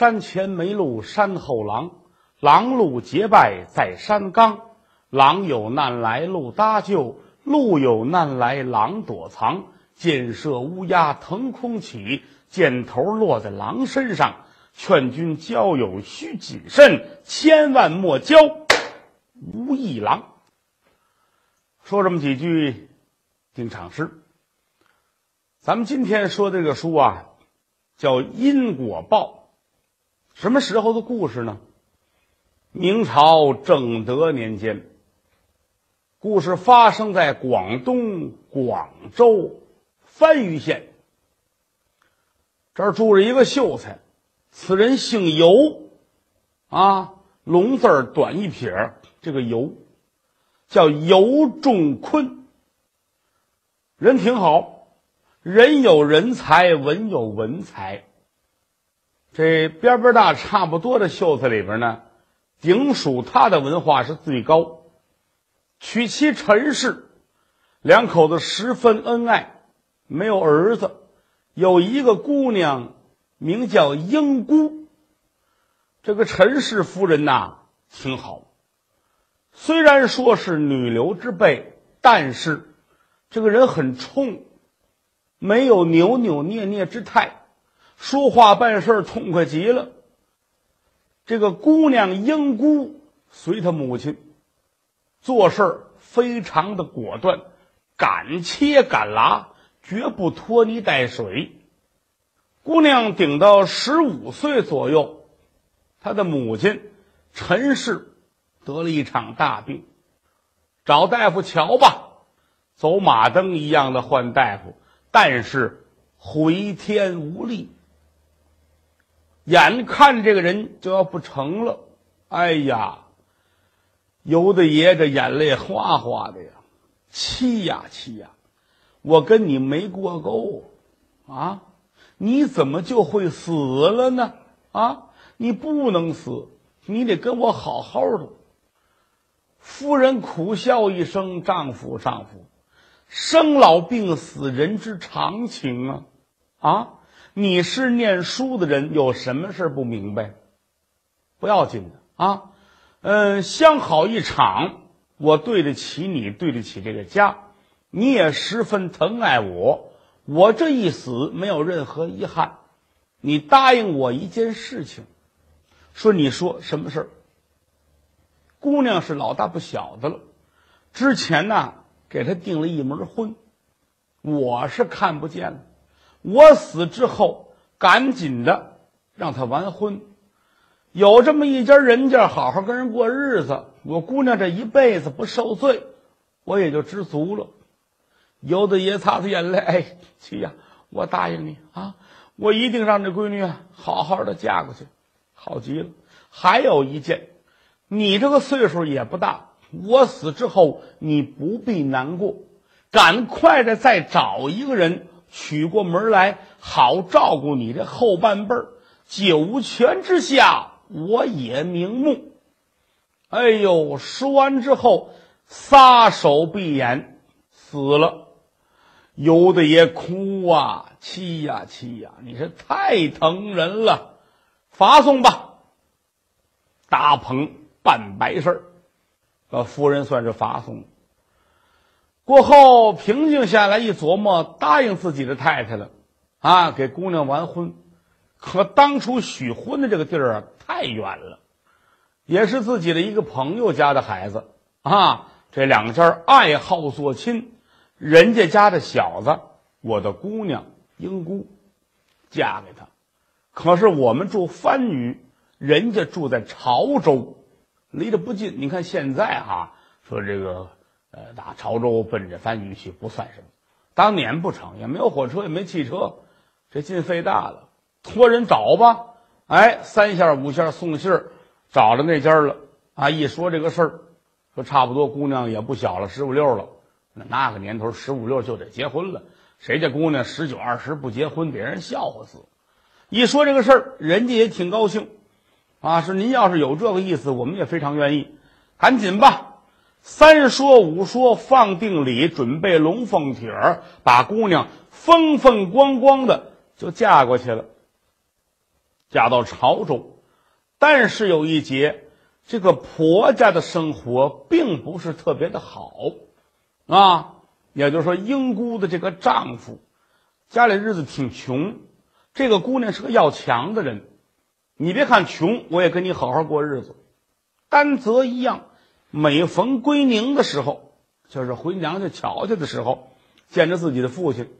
山前没路山后狼，狼路结拜在山岗。狼有难来路搭救，路有难来狼躲藏。箭射乌鸦腾空起，箭头落在狼身上。劝君交友须谨慎，千万莫交无义郎。说这么几句定场诗。咱们今天说这个书啊，叫《因果报》，什么时候的故事呢？明朝正德年间，故事发生在广东广州番禺县。这儿住着一个秀才，此人姓尤，啊，龙字儿短一撇，这个尤叫尤仲坤，人挺好。人有人才，文有文才。这边边大差不多的秀才里边呢，顶属他的文化是最高。娶妻陈氏，两口子十分恩爱，没有儿子，有一个姑娘，名叫英姑。这个陈氏夫人呐，挺好。虽然说是女流之辈，但是这个人很冲。没有扭扭捏捏之态，说话办事痛快极了。这个姑娘英姑随她母亲做事非常的果断，敢切敢拉，绝不拖泥带水。姑娘顶到十五岁左右，她的母亲陈氏得了一场大病，找大夫瞧吧，走马灯一样的换大夫。但是回天无力，眼看这个人就要不成了，哎呀，尤大爷这眼泪哗哗的呀，气呀气呀！我跟你没过够啊，你怎么就会死了呢？啊，你不能死，你得跟我好好的。夫人苦笑一声：“丈夫，丈夫。”生老病死，人之常情啊！啊，你是念书的人，有什么事不明白？不要紧的啊，嗯，相好一场，我对得起你，对得起这个家，你也十分疼爱我，我这一死没有任何遗憾。你答应我一件事情，说你说什么事儿？姑娘是老大不小的了，之前呢？给他订了一门婚，我是看不见了。我死之后，赶紧的让他完婚，有这么一家人家，好好跟人过日子。我姑娘这一辈子不受罪，我也就知足了。有的爷擦擦眼泪，哎，七呀，我答应你啊，我一定让这闺女啊好好的嫁过去，好极了。还有一件，你这个岁数也不大。我死之后，你不必难过，赶快的再找一个人娶过门来，好照顾你这后半辈儿。九泉之下，我也瞑目。哎呦，说完之后，撒手闭眼死了。有的也哭啊，气呀气呀，你是太疼人了。发送吧，大鹏办白事儿。呃，夫人算是发送过后平静下来，一琢磨，答应自己的太太了，啊，给姑娘完婚。可当初许婚的这个地儿啊，太远了，也是自己的一个朋友家的孩子啊。这两家爱好做亲，人家家的小子，我的姑娘英姑，嫁给他。可是我们住番禺，人家住在潮州。离得不近，你看现在哈，说这个呃，打潮州奔着番禺去不算什么，当年不成，也没有火车，也没汽车，这劲费大了，托人找吧，哎，三下五下送信儿，找着那家了啊！一说这个事儿，说差不多姑娘也不小了，十五六了，那那个年头十五六就得结婚了，谁家姑娘十九二十不结婚，得让人笑话死。一说这个事儿，人家也挺高兴。啊，是您要是有这个意思，我们也非常愿意。赶紧吧，三说五说，放定礼，准备龙凤帖儿，把姑娘风风光光的就嫁过去了。嫁到潮州，但是有一节，这个婆家的生活并不是特别的好啊。也就是说，英姑的这个丈夫家里日子挺穷，这个姑娘是个要强的人。你别看穷，我也跟你好好过日子。甘泽一样，每逢归宁的时候，就是回娘家瞧去的时候，见着自己的父亲，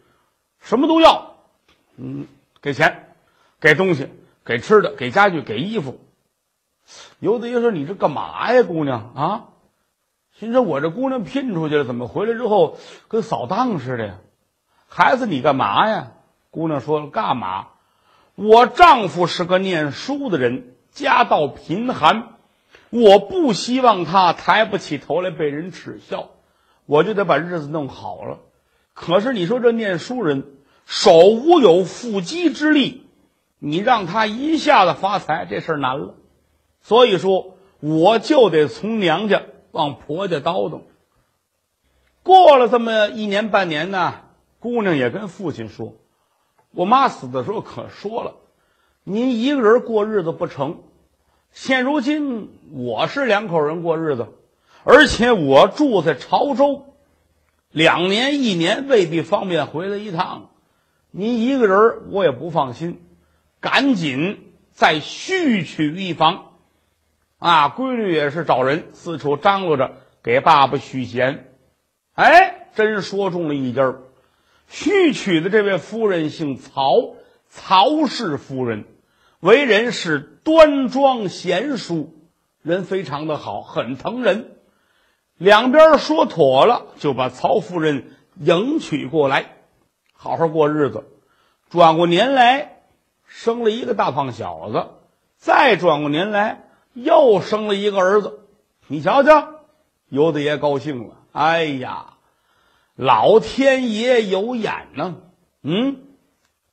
什么都要，嗯，给钱，给东西，给吃的，给家具，给衣服。有的人说：“你这干嘛呀，姑娘啊？”心说：“我这姑娘聘出去了，怎么回来之后跟扫荡似的呀？”孩子，你干嘛呀？姑娘说：“干嘛？我丈夫是个念书的人，家道贫寒，我不希望他抬不起头来被人耻笑，我就得把日子弄好了。可是你说这念书人手无有缚鸡之力，你让他一下子发财，这事儿难了。所以说，我就得从娘家。”往婆家叨叨。过了这么一年半年呢，姑娘也跟父亲说：“我妈死的时候可说了，您一个人过日子不成。现如今我是两口人过日子，而且我住在潮州，两年一年未必方便回来一趟。您一个人我也不放心，赶紧再续娶一房。”啊，闺女也是找人四处张罗着给爸爸续弦，哎，真说中了一家儿。续娶的这位夫人姓曹，曹氏夫人，为人是端庄贤淑，人非常的好，很疼人。两边说妥了，就把曹夫人迎娶过来，好好过日子。转过年来，生了一个大胖小子。再转过年来。又生了一个儿子，你瞧瞧，尤大爷高兴了。哎呀，老天爷有眼呢！嗯，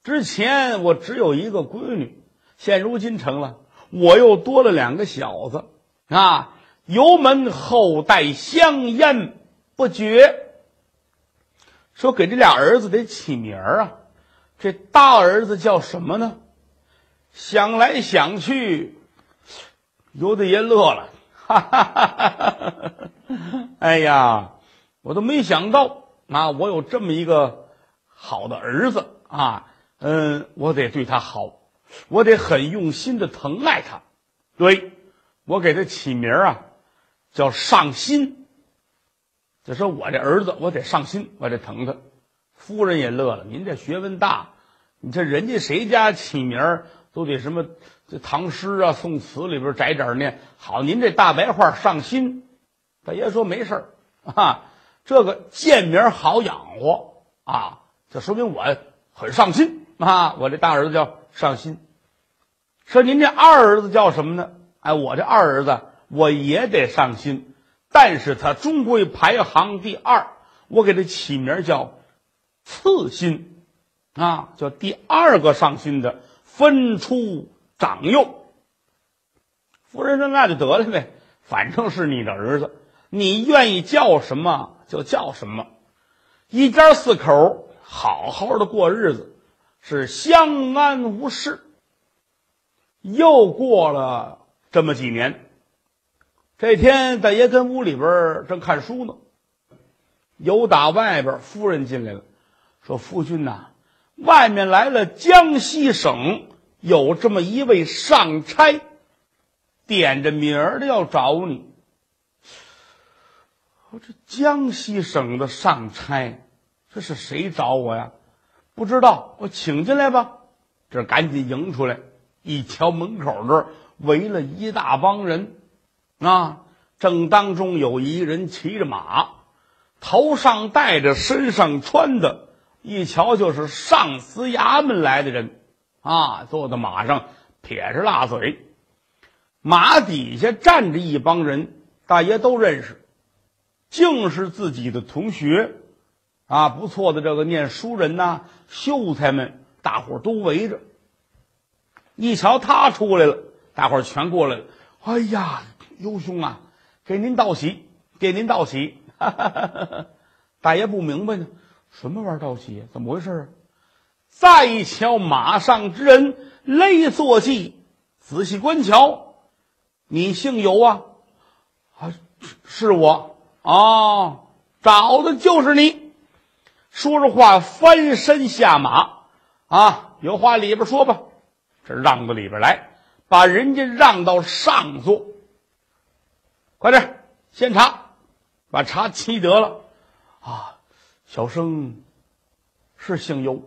之前我只有一个闺女，现如今成了，我又多了两个小子啊！油门后代香烟不绝。说给这俩儿子得起名儿啊，这大儿子叫什么呢？想来想去。尤大爷乐了，哈哈哈哈哈！哎呀，我都没想到啊，我有这么一个好的儿子啊，嗯，我得对他好，我得很用心的疼爱他。对，我给他起名啊，叫上心。就说我这儿子，我得上心，我得疼他。夫人也乐了，您这学问大，你这人家谁家起名都得什么？这唐诗啊、宋词里边摘点念。好，您这大白话上心。大爷说没事儿啊，这个贱名好养活啊，这说明我很上心啊。我这大儿子叫上心。说您这二儿子叫什么呢？哎，我这二儿子我也得上心，但是他终归排行第二，我给他起名叫次心啊，叫第二个上心的分出。长幼，夫人说：“那就得了呗，反正是你的儿子，你愿意叫什么就叫什么。一家四口好好的过日子，是相安无事。又过了这么几年，这天大爷跟屋里边正看书呢，有打外边夫人进来了，说：‘夫君呐，外面来了江西省。’”有这么一位上差，点着名儿的要找你。我这江西省的上差，这是谁找我呀？不知道，我请进来吧。这赶紧迎出来，一瞧门口这儿围了一大帮人，啊，正当中有一人骑着马，头上戴着，身上穿的，一瞧就是上司衙门来的人。啊，坐在马上，撇着辣嘴，马底下站着一帮人，大爷都认识，竟是自己的同学，啊，不错的这个念书人呐，秀才们，大伙都围着。一瞧他出来了，大伙全过来了。哎呀，尤兄啊，给您道喜，给您道喜。大爷不明白呢，什么玩意儿道喜？怎么回事啊？再一瞧，马上之人勒坐骑，仔细观瞧，你姓尤啊？啊，是我啊，找的就是你。说着话，翻身下马啊，有话里边说吧。这让到里边来，把人家让到上座。快点，先茶，把茶沏得了。啊，小生是姓尤，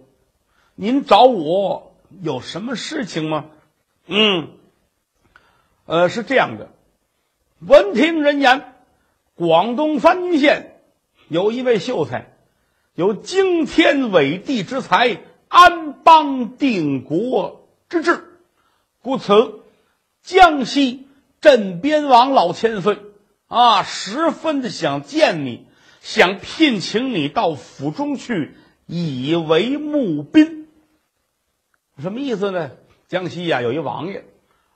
您找我有什么事情吗？嗯，呃，是这样的。闻听人言，广东番禺县有一位秀才，有惊天伟地之才，安邦定国之志，故此江西镇边王老千岁啊，十分的想见你，想聘请你到府中去，以为募兵。什么意思呢？江西呀，有一王爷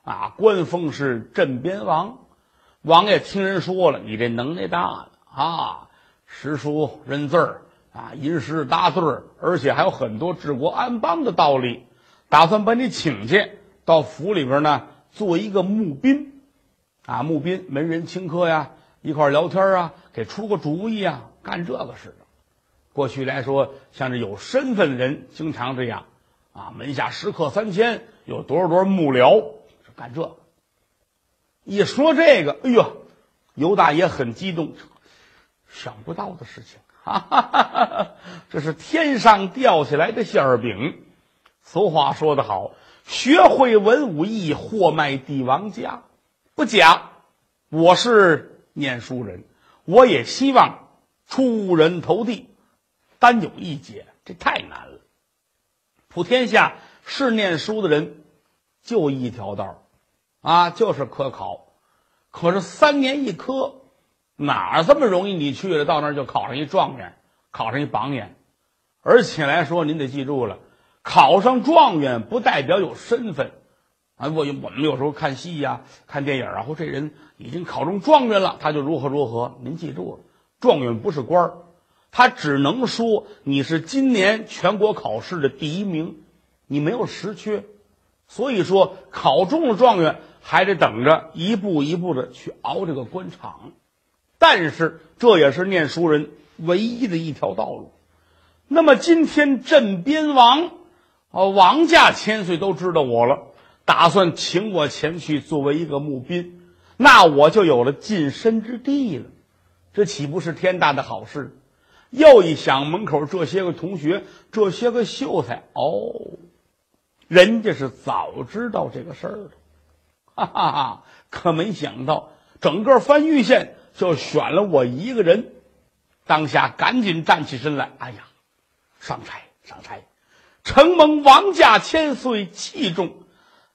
啊，官封是镇边王。王爷听人说了，你这能耐大了啊，识书认字儿啊，吟诗答对儿，而且还有很多治国安邦的道理，打算把你请去到府里边呢，做一个募宾啊，募宾门人请客呀，一块聊天啊，给出个主意啊，干这个似的。过去来说，像这有身份的人经常这样啊，门下食客三千，有多少多少幕僚是干这个。一说这个，哎呦，尤大爷很激动，想不到的事情，哈哈哈哈这是天上掉下来的馅儿饼。俗话说得好，学会文武艺，货卖帝王家。不假，我是念书人，我也希望出人头地。单有一节，这太难了。普天下是念书的人，就一条道儿。啊，就是科考，可是三年一科，哪这么容易？你去了，到那儿就考上一状元，考上一榜眼。而且来说，您得记住了，考上状元不代表有身份。啊，我我们有时候看戏呀、看电影啊，或这人已经考中状元了，他就如何如何。您记住了，状元不是官儿，他只能说你是今年全国考试的第一名，你没有实缺。所以说，考中了状元。还得等着一步一步的去熬这个官场，但是这也是念书人唯一的一条道路。那么今天镇边王啊，王家千岁都知道我了，打算请我前去作为一个募宾，那我就有了近身之地了，这岂不是天大的好事？又一想，门口这些个同学，这些个秀才，哦，人家是早知道这个事儿了。哈哈哈！可没想到，整个番禺县就选了我一个人。当下赶紧站起身来，哎呀，上差上差！承蒙王家千岁器重，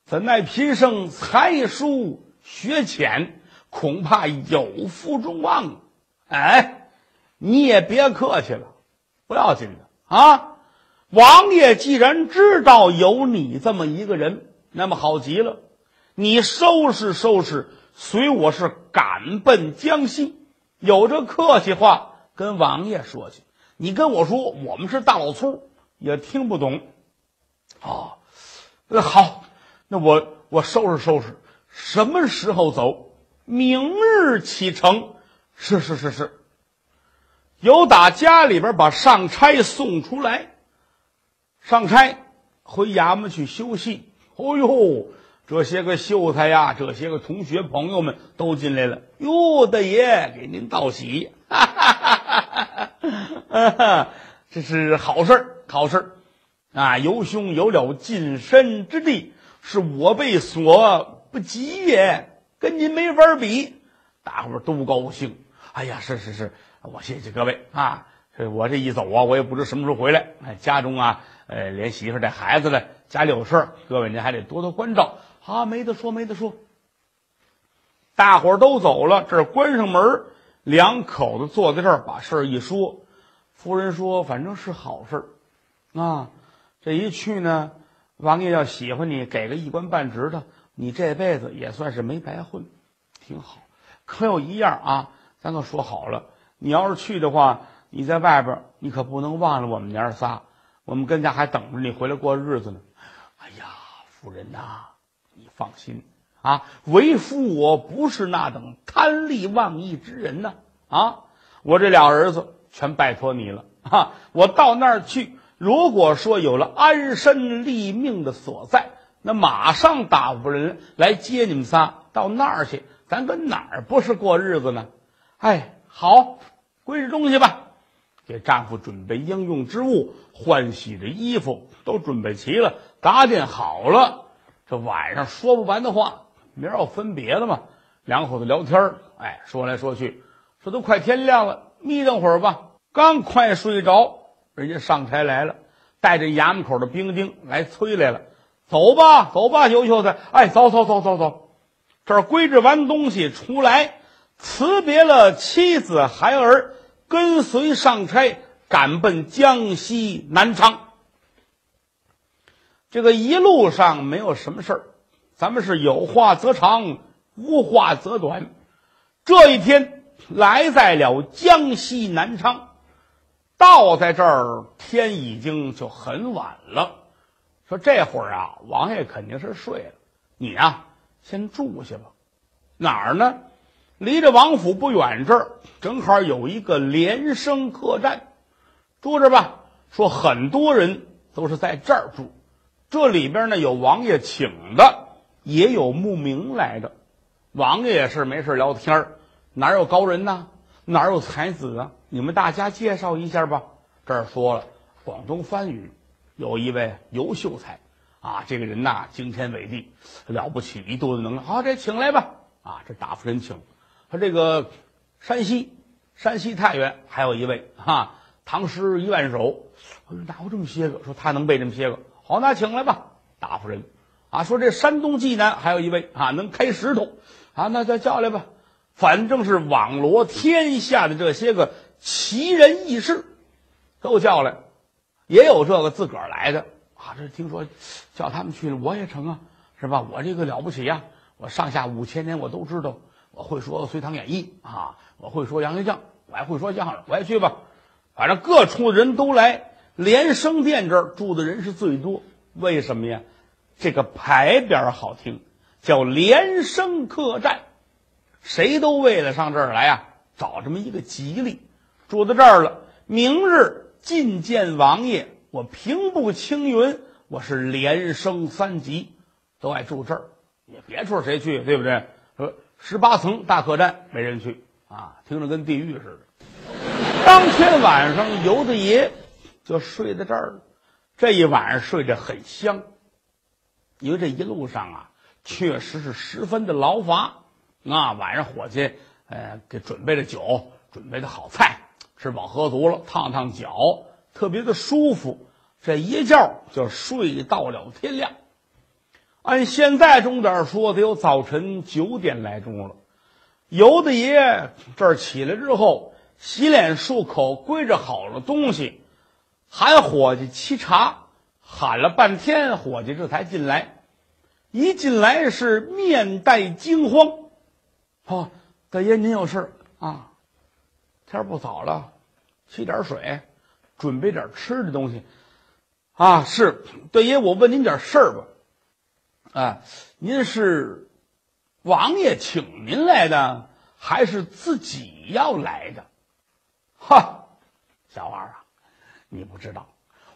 怎奈贫生才疏学浅，恐怕有负众望。哎，你也别客气了，不要紧的啊！王爷既然知道有你这么一个人，那么好极了。你收拾收拾，随我是赶奔江西。有这客气话跟王爷说去。你跟我说，我们是大老粗，也听不懂。哦，那好，那我我收拾收拾，什么时候走？明日启程。是是是是。有打家里边把上差送出来，上差回衙门去休息。哦呦。这些个秀才呀，这些个同学朋友们都进来了。哟，大爷，给您道喜，哈哈哈哈哈这是好事儿，好事儿啊！尤兄有了近身之地，是我辈所不及也，跟您没法比。大伙儿都高兴。哎呀，是是是，我谢谢各位啊！这我这一走啊，我也不知什么时候回来。家中啊，呃，连媳妇带孩子的，家里有事儿，各位您还得多多关照。啊，没得说，没得说。大伙儿都走了，这关上门，两口子坐在这儿，把事儿一说。夫人说：“反正是好事啊，这一去呢，王爷要喜欢你，给个一官半职的，你这辈子也算是没白混，挺好。可有一样啊，咱可说好了，你要是去的话，你在外边，你可不能忘了我们娘仨，我们跟家还等着你回来过日子呢。”哎呀。夫人呐，你放心啊，为夫我不是那等贪利忘义之人呢啊！我这俩儿子全拜托你了啊！我到那儿去，如果说有了安身立命的所在，那马上打发人来接你们仨到那儿去。咱跟哪儿不是过日子呢？哎，好，归置东西吧，给丈夫准备应用之物，换洗的衣服都准备齐了，打点好了。这晚上说不完的话，明儿要分别了嘛。两口子聊天儿，哎，说来说去，说都快天亮了，眯瞪会儿吧。刚快睡着，人家上差来了，带着衙门口的兵丁来催来了。走吧，走吧，尤秀才，哎，走走走走走。这儿归置完东西出来，辞别了妻子孩儿，跟随上差，赶奔江西南昌。这个一路上没有什么事儿，咱们是有话则长，无话则短。这一天来在了江西南昌，到在这儿天已经就很晚了。说这会儿啊，王爷肯定是睡了，你啊。先住下吧，哪儿呢？离着王府不远，这儿正好有一个连生客栈，住着吧。说很多人都是在这儿住，这里边呢有王爷请的，也有慕名来的。王爷也是没事聊天哪有高人呢？哪有才子啊？你们大家介绍一下吧。这儿说了广东番禺，有一位尤秀才。啊，这个人呐，惊天伟地，了不起，一肚子能量。好，这请来吧。啊，这打夫人请。他这个山西，山西太原还有一位哈，唐诗一万首，哪有这么些个？说他能背这么些个。好，那请来吧。打发人啊，说这山东济南还有一位啊，能开石头啊，那再叫来吧。反正是网罗天下的这些个奇人异士，都叫来，也有这个自个儿来的。啊，这听说叫他们去了，我也成啊，是吧？我这个了不起呀！我上下五千年我都知道，我会说《隋唐演义》啊，我会说《杨家将》，我还会说相声，我也去吧。反正各处的人都来，连生殿这儿住的人是最多。为什么呀？这个牌匾好听，叫连生客栈，谁都为了上这儿来啊，找这么一个吉利，住到这儿了。明日觐见王爷。我平步青云，我是连升三级，都爱住这儿。也别处谁去，对不对？说十八层大客栈没人去啊，听着跟地狱似的。当天晚上，尤大爷就睡在这儿了。这一晚上睡得很香，因为这一路上啊，确实是十分的劳乏啊。晚上伙计呃给准备了酒，准备的好菜，吃饱喝足了，烫烫脚。特别的舒服，这一觉就睡到了天亮。按现在钟点说，得有早晨九点来钟了。尤大爷这儿起来之后，洗脸漱口，归置好了东西，喊伙计沏茶，喊了半天，伙计这才进来。一进来是面带惊慌，哦，大爷您有事啊？天不早了，沏点水。准备点吃的东西，啊，是大爷，我问您点事儿吧，啊，您是王爷请您来的，还是自己要来的？哈，小二啊，你不知道，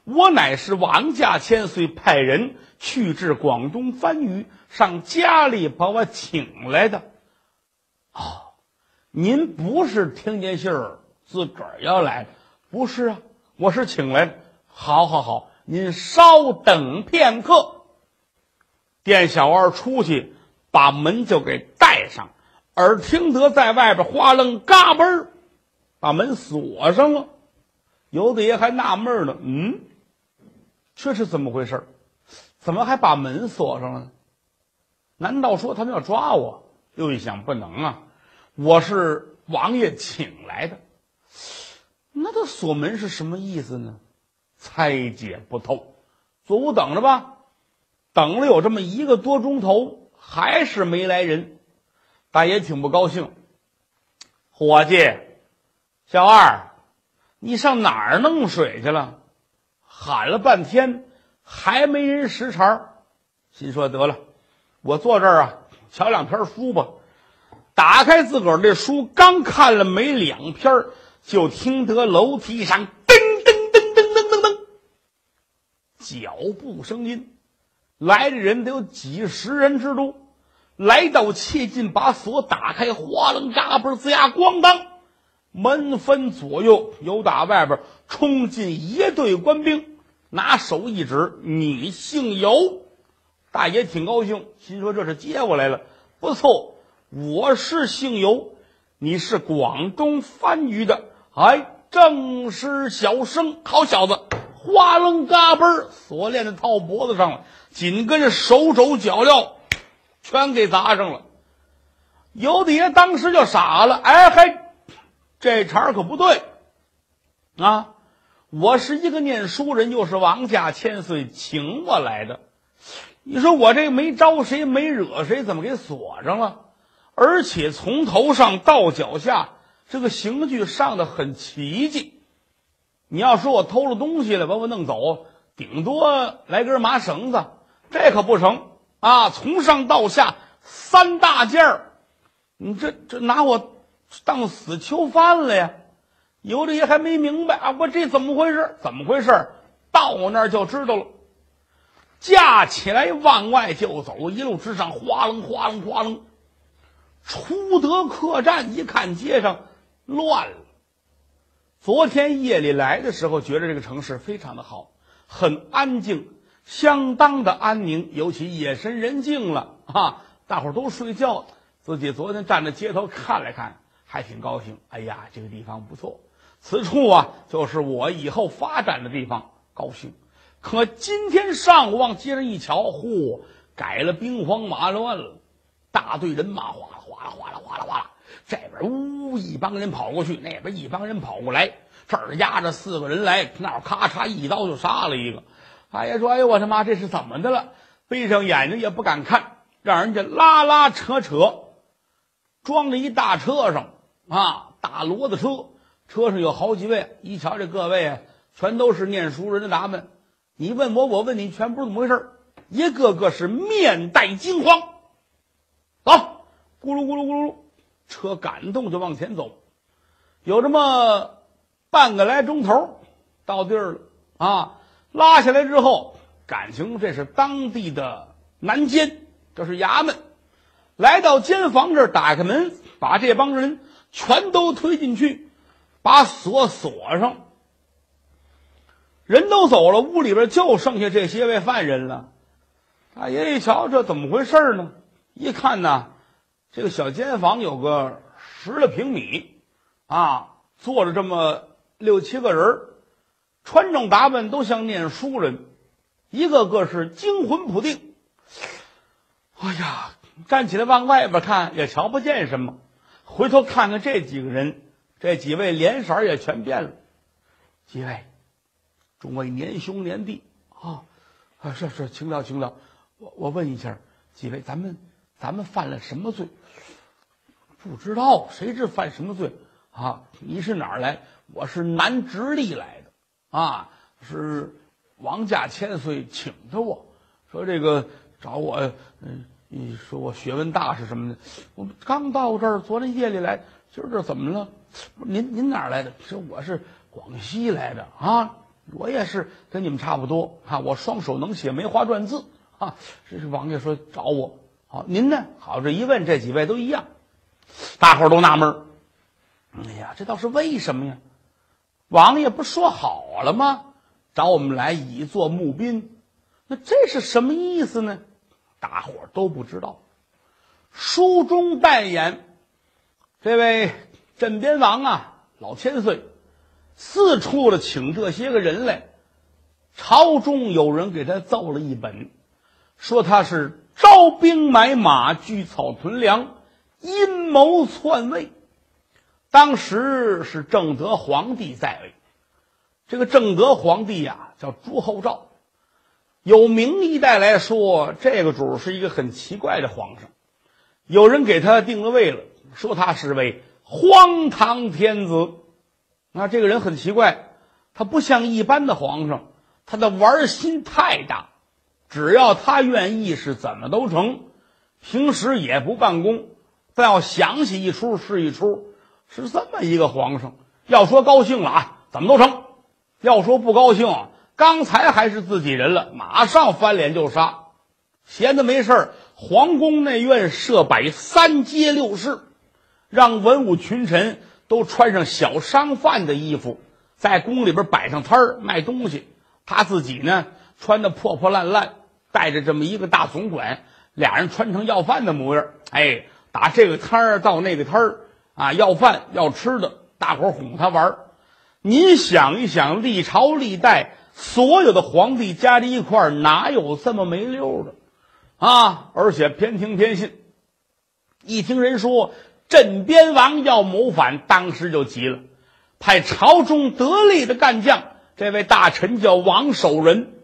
我乃是王家千岁派人去至广东番禺，上家里把我请来的。哦，您不是听见信儿自个儿要来，不是啊？我是请来的，好，好，好，您稍等片刻。店小二出去，把门就给带上，耳听得在外边哗楞嘎嘣，把门锁上了。尤大爷还纳闷呢，嗯，这是怎么回事？怎么还把门锁上了？难道说他们要抓我？又一想，不能啊，我是王爷请来的。那他锁门是什么意思呢？猜解不透。左屋等着吧，等了有这么一个多钟头，还是没来人。大爷挺不高兴。伙计，小二，你上哪儿弄水去了？喊了半天，还没人识茬儿心说得了，我坐这儿啊，瞧两篇书吧。打开自个儿这书，刚看了没两篇，就听得楼梯上噔噔噔噔噔噔噔脚步声音，来的人得有几十人之多。来到切近，把锁打开，哗楞嘎嘣吱呀，咣当，门分左右，由打外边冲进一队官兵，拿手一指：“你姓尤。”大爷挺高兴，心说这是接过来了，不错，我是姓尤，你是广东番禺的，哎，正是小生，好小子，哗楞嘎嘣锁链子套脖子上了，紧跟着手肘脚镣。全给砸上了，尤大爷当时就傻了。哎嘿，这茬可不对啊！我是一个念书人，又是王家千岁请我来的。你说我这没招谁，没惹谁，怎么给锁上了？而且从头上到脚下，这个刑具上的很奇迹。你要说我偷了东西了，把我弄走，顶多来根麻绳子，这可不成。啊，从上到下三大件儿，你这这拿我当死囚犯了呀？有的也还没明白啊，我这怎么回事？怎么回事？到我那儿就知道了。架起来往外就走，一路之上哗楞哗楞哗楞，出得客栈一看街上乱了。昨天夜里来的时候，觉得这个城市非常的好，很安静。相当的安宁，尤其夜深人静了啊，大伙儿都睡觉。自己昨天站在街头看了看，还挺高兴。哎呀，这个地方不错，此处啊就是我以后发展的地方，高兴。可今天上午往街上一瞧，嚯，改了兵荒马乱了，大队人马哗啦哗啦哗啦哗啦哗啦，这边呜一帮人跑过去，那边一帮人跑过来，这儿压着四个人来，那儿咔嚓一刀就杀了一个。哎呀说：“哎呦，我他妈这是怎么的了？闭上眼睛也不敢看，让人家拉拉扯扯，装着一大车上啊，大骡子车，车上有好几位。一瞧这各位啊，全都是念书人的打扮。你问我，我问你，全不是怎么回事一个个是面带惊慌。走，咕噜咕噜咕噜，车赶动就往前走，有这么半个来钟头，到地儿了啊。”拉下来之后，感情这是当地的南监，这是衙门。来到监房这儿，打开门，把这帮人全都推进去，把锁锁上。人都走了，屋里边就剩下这些位犯人了。大爷一瞧，这怎么回事呢？一看呢，这个小间房有个十来平米，啊，坐着这么六七个人穿着打扮都像念书人，一个个是惊魂甫定。哎呀，站起来往外边看也瞧不见什么，回头看看这几个人，这几位脸色也全变了。几位，众位年兄年弟啊，啊是是，请了请了。我我问一下，几位，咱们咱们犯了什么罪？不知道，谁知犯什么罪啊？你是哪儿来？我是南直隶来的。啊，是王家千岁请的我，说这个找我，嗯，你说我学问大是什么的？我刚到这儿，昨天夜里来，今儿这怎么了？您您哪儿来的？说我是广西来的啊，我也是跟你们差不多啊，我双手能写梅花篆字啊。这是王爷说找我，好，您呢？好，这一问，这几位都一样，大伙儿都纳闷。哎呀，这倒是为什么呀？王爷不说好了吗？找我们来以作募兵，那这是什么意思呢？大伙儿都不知道。书中代言，这位镇边王啊，老千岁，四处的请这些个人来。朝中有人给他奏了一本，说他是招兵买马、聚草屯粮、阴谋篡位。当时是正德皇帝在位，这个正德皇帝呀叫朱厚照，有名一代来说，这个主是一个很奇怪的皇上。有人给他定了位了，说他是位荒唐天子。那这个人很奇怪，他不像一般的皇上，他的玩心太大只要他愿意，是怎么都成。平时也不办公，但要想起一出是一出，是这么一个皇上。要说高兴了啊，怎么都成；要说不高兴，刚才还是自己人了，马上翻脸就杀。闲的没事皇宫内院设摆三街六市，让文武群臣都穿上小商贩的衣服，在宫里边摆上摊儿卖东西。他自己呢，穿的破破烂烂，带着这么一个大总管。俩人穿成要饭的模样，哎，打这个摊儿到那个摊儿啊，要饭要吃的，大伙哄他玩儿。您想一想，历朝历代所有的皇帝加在一块儿，哪有这么没溜的啊？而且偏听偏信。一听人说镇边王要谋反，当时就急了，派朝中得力的干将，这位大臣叫王守仁，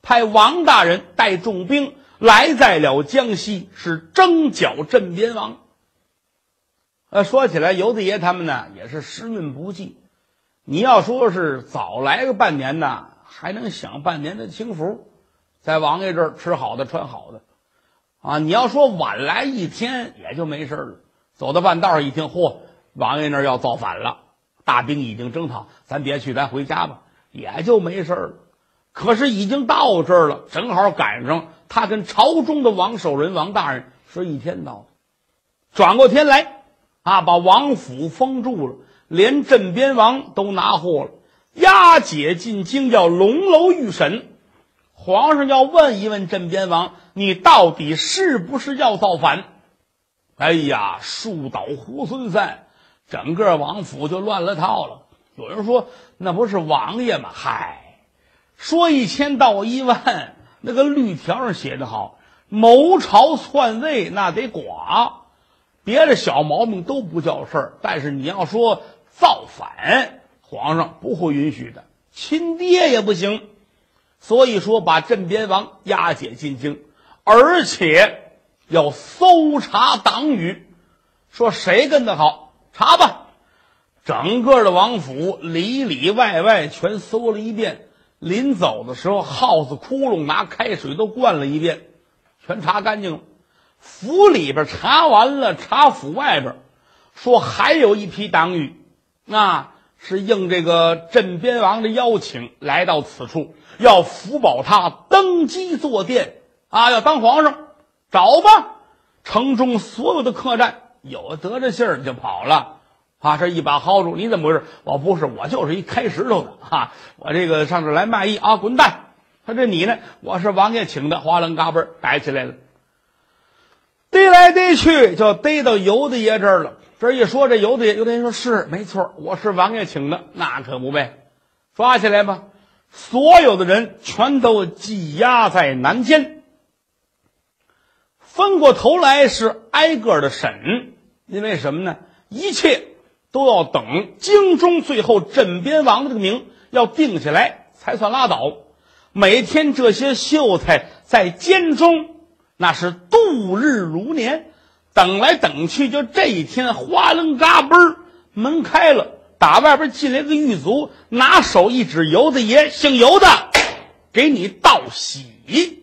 派王大人带重兵。来在了江西，是征剿镇边王。呃，说起来，游子爷他们呢也是时运不济。你要说是早来个半年呢，还能享半年的清福，在王爷这儿吃好的穿好的啊。你要说晚来一天，也就没事了。走到半道一听，嚯，王爷那儿要造反了，大兵已经征讨，咱别去，咱回家吧，也就没事了。可是已经到这儿了，正好赶上。他跟朝中的王守仁王大人是一天到，转过天来，啊，把王府封住了，连镇边王都拿货了，押解进京，要龙楼御审。皇上要问一问镇边王，你到底是不是要造反？哎呀，树倒猢狲散，整个王府就乱了套了。有人说那不是王爷吗？嗨，说一千道一万。那个律条上写的好，谋朝篡位那得剐，别的小毛病都不叫事儿，但是你要说造反，皇上不会允许的，亲爹也不行。所以说，把镇边王押解进京，而且要搜查党羽，说谁跟他好，查吧。整个的王府里里外外全搜了一遍。临走的时候，耗子窟窿拿开水都灌了一遍，全查干净了。府里边查完了，查府外边，说还有一批党羽，那是应这个镇边王的邀请来到此处，要辅保他登基坐殿啊，要当皇上。找吧，城中所有的客栈有得着信儿就跑了。啊，这一把薅住，你怎么回事？我不是，我就是一开石头的哈。我这个上这来卖艺啊，滚蛋！他这你呢？我是王爷请的，哗楞嘎嘣逮起来了，逮来逮去就逮到尤大爷这儿了。这一说，这尤大爷，尤大爷说是没错，我是王爷请的，那可不呗。抓起来吧，所有的人全都羁押在南监。分过头来是挨个的审，因为什么呢？一切。都要等京中最后镇边王的这个名要定下来才算拉倒。每天这些秀才在监中那是度日如年，等来等去，就这一天，哗楞嘎嘣门开了，打外边进来个狱卒，拿手一指，尤子爷，姓尤的，给你道喜。